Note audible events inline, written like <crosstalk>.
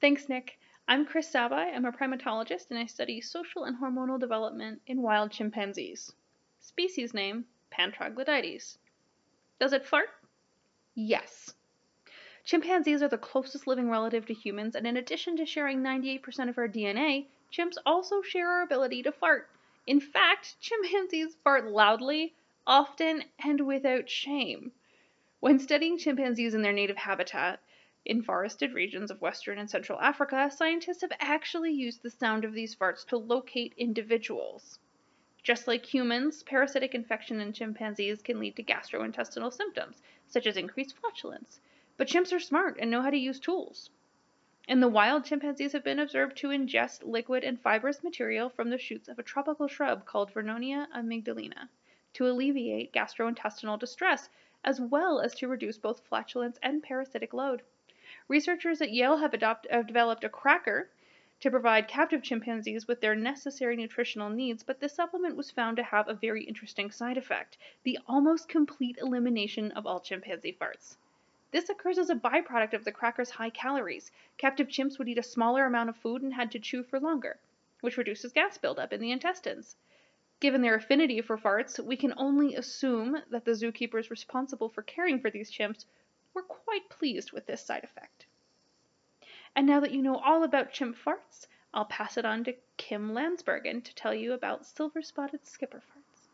Thanks, Nick. I'm Kris Sabbi. I'm a primatologist and I study social and hormonal development in wild chimpanzees. Species name Pan troglodytes. Does it fart? Yes. Chimpanzees are the closest living relative to humans, and in addition to sharing 98% of our DNA, chimps also share our ability to fart. In fact, <laughs> chimpanzees fart loudly, often, and without shame. When studying chimpanzees in their native habitat, in forested regions of Western and Central Africa, scientists have actually used the sound of these farts to locate individuals. Just like humans, parasitic infection in chimpanzees can lead to gastrointestinal symptoms, such as increased flatulence. But chimps are smart and know how to use tools. In the wild, chimpanzees have been observed to ingest liquid and fibrous material from the shoots of a tropical shrub called Vernonia amygdalina to alleviate gastrointestinal distress, as well as to reduce both flatulence and parasitic load. Researchers at Yale have, adopt, have developed a cracker to provide captive chimpanzees with their necessary nutritional needs, but this supplement was found to have a very interesting side effect the almost complete elimination of all chimpanzee farts. This occurs as a byproduct of the cracker's high calories. Captive chimps would eat a smaller amount of food and had to chew for longer, which reduces gas buildup in the intestines. Given their affinity for farts, we can only assume that the zookeepers responsible for caring for these chimps were quite pleased with this side effect. And now that you know all about chimp farts, I'll pass it on to Kim Landsbergen to tell you about silver spotted skipper farts.